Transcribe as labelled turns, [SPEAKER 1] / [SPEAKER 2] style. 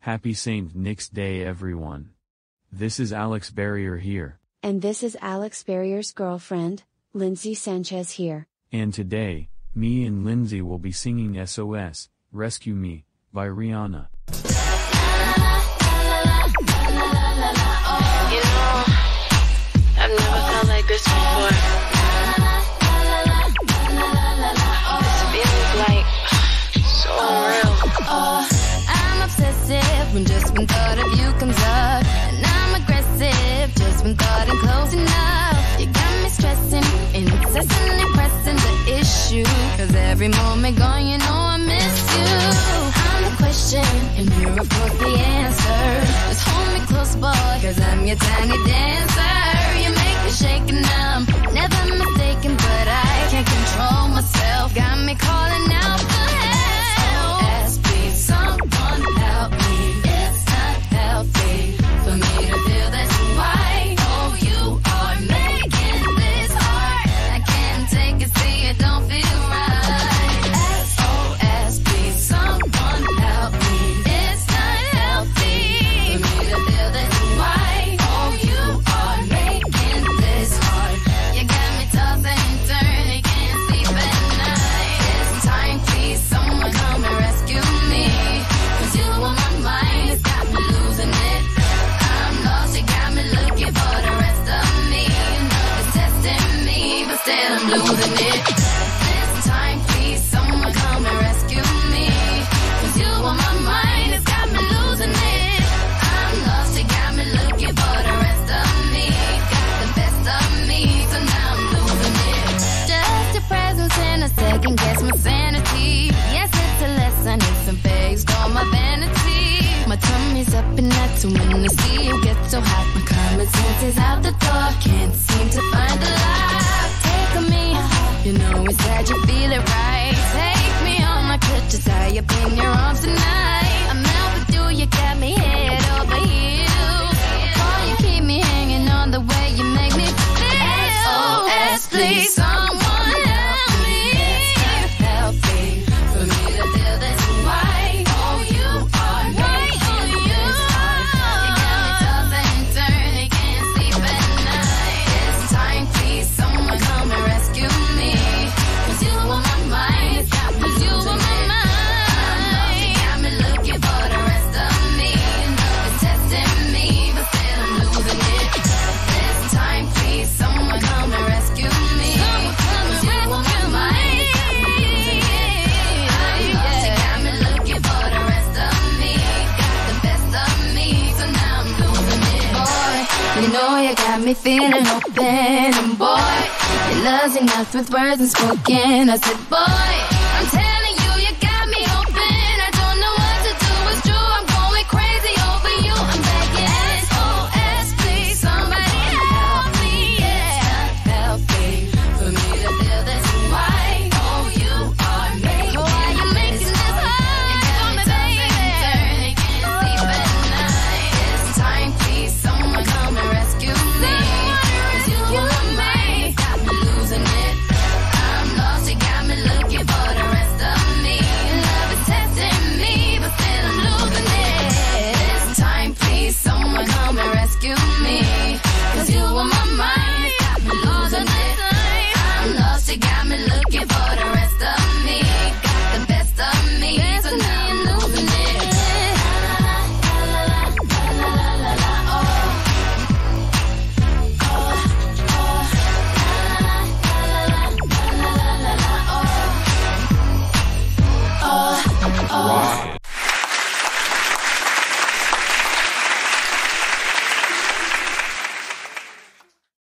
[SPEAKER 1] Happy St. Nick's Day, everyone. This is Alex Barrier here,
[SPEAKER 2] And this is Alex Barrier's girlfriend, Lindsey Sanchez here.
[SPEAKER 1] and today, me and Lindsey will be singing SOS, Rescue Me, by Rihanna.
[SPEAKER 3] When thought of you comes up. And I'm aggressive just when thought ain't close enough. You got me stressing, incessantly pressing the issue. Cause every moment gone, you know I miss you. I'm the question, and you're of course the answer. Just hold me close, boy, cause I'm your tiny dancer. You make me shake and I'm never mistaken, but I can't control myself. Got me calling out me, I'm losing it. Time, please, someone come and rescue you on my mind, it's got me losing it. I'm lost, you got me looking for the rest of me. Got the best of me, so now I'm losing it. Just your presence a second, my sanity. Yes, it's a lesson, my vanity. My tummy's up and when I see you get so hot. My common sense is out the door, can't seem to find the light. You know it's that you feel it right. Got me feeling open, and boy, your love's enough with words unspoken. I said, boy. rescue me. Cause you were my mind, got me losing it. I'm lost, you got me looking for the rest of me. Got the best of me, so now I'm losing it. Oh.